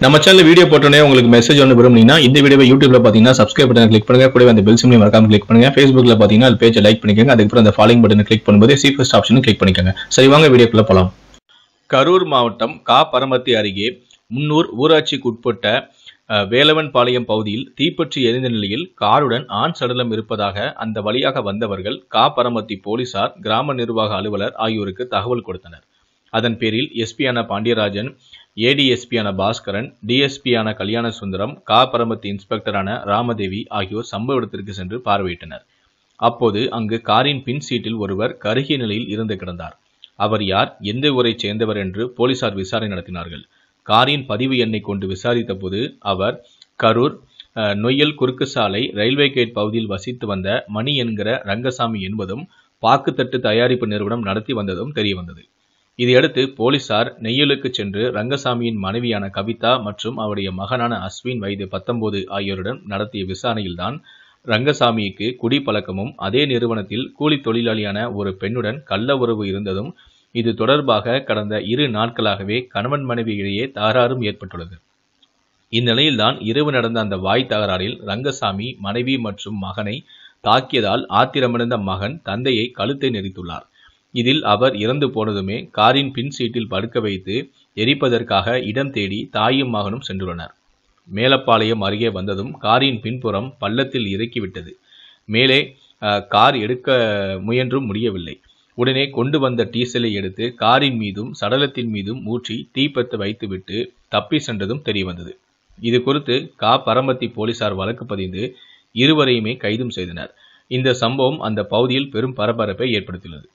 நம்ம channel video போட்டோன்னே உங்களுக்கு மெசேஜ் ஒன்று விரும்புனீங்கன்னா இந்த வீடியோ யூடியூப்ல பார்த்தீங்கன்னா சப்ஸ்கிரைப் பட்டன் கிளிக் பண்ணுங்க. கூட அந்த பெல் சிம்லையும் மறக்காம கிளிக் பண்ணுங்க. ஃபேஸ்புக்ல பார்த்தீங்கன்னா அது பேஜை லைக் பண்ணிக்கோங்க. அதுக்கப்புறம் அந்த ஃபாலோயிங் பட்டனை கிளிக் பண்ணும்போது சீஃபஸ்ட் ஆப்ஷனும் கிளிக் பண்ணிக்கோங்க. சரி வாங்க வீடியோக்குள்ள போகலாம் கரூர் மாவட்டம் கா பரமத்தி அருகே முன்னூர் ஊராட்சிக்குட்பட்ட அஹ், வேலவன்பாளையம் பகுதியில் தீப்பற்றி எரிந்த நிலையில் காருடன் ஆண் சடலம் இருப்பதாக அந்த வழியாக வந்தவர்கள் கா பரமத்தி போலீசார் கிராம நிர்வாக அலுவலர் ஆகியோருக்கு தகவல் கொடுத்தனர். அதன் பேரில் எஸ்பியான பாண்டியராஜன் ஏடிஎஸ்பியான பாஸ்கரன் டிஎஸ்பியான கல்யாண சுந்தரம் கா. பரமத்தி இன்ஸ்பெக்டரான ராமதேவி ஆகியோர் சம்பவ இடத்திற்கு சென்று பார்வையிட்டனர். அப்போது அங்கு காரின் பின் சீட்டில் ஒருவர் கருகிய நிலையில் இருந்து கிடந்தார். அவர் யார் எந்த ஊரைச் சேர்ந்தவர் என்று போலீசார் விசாரணை நடத்தினார்கள். காரின் பதிவு எண்ணை கொண்டு விசாரித்த போது அவர் கரூர் நொய்யல் குறுக்கு சாலை ரயில்வே கேட் பகுதியில் வசித்து வந்த மணி என்கிற ரங்கசாமி என்பதும் பாக்குத்தட்டு தயாரிப்பு நிறுவனம் நடத்தி வந்ததும் தெரியவந்தது. இதையடுத்து போலீசார் நெய்யலுக்கு சென்று ரங்கசாமியின் மனைவியான கவிதா மற்றும் அவருடைய மகனான அஸ்வின் வயது பத்தொன்பது ஆகியோருடன் நடத்திய விசாரணையில்தான் ரங்கசாமிக்கு குடிப்பழக்கமும் அதே நிறுவனத்தில் கூலி தொழிலாளியான ஒரு பெண்ணுடன் கள்ள உறவு இருந்ததும் இது தொடர்பாக கடந்த இரு நாட்களாகவே கணவன் மனைவி இடையே தகராறும் ஏற்பட்டுள்ளது. இந்நிலையில்தான் இரவு நடந்த அந்த வாய் தகராறில் ரங்கசாமி மனைவி மற்றும் மகனை தாக்கியதால் ஆத்திரமடைந்த மகன் தந்தையை கழுத்தை நெரித்துள்ளார். இதில் அவர் இறந்து போனதுமே காரின் பின் சீட்டில் படுக்க வைத்து எரிப்பதற்காக இடம் தேடி தாயும் மகனும் சென்றுள்ளனர். மேலப்பாளையம் அருகே வந்ததும் காரின் பின்புறம் பள்ளத்தில் இறக்கிவிட்டது. மேலே கார் எடுக்க முயன்றும் முடியவில்லை. உடனே கொண்டு வந்த டீசலை எடுத்து காரின் மீதும் சடலத்தின் மீதும் ஊற்றி தீப்பத்து வைத்துவிட்டு தப்பி சென்றதும் தெரியவந்தது. இது குறித்து கா. பரமத்தி போலீசார் வழக்கு பதிந்து இருவரையுமே கைதும் செய்தனர். இந்த சம்பவம் அந்த பகுதியில் பெரும் பரபரப்பை ஏற்படுத்தியுள்ளது.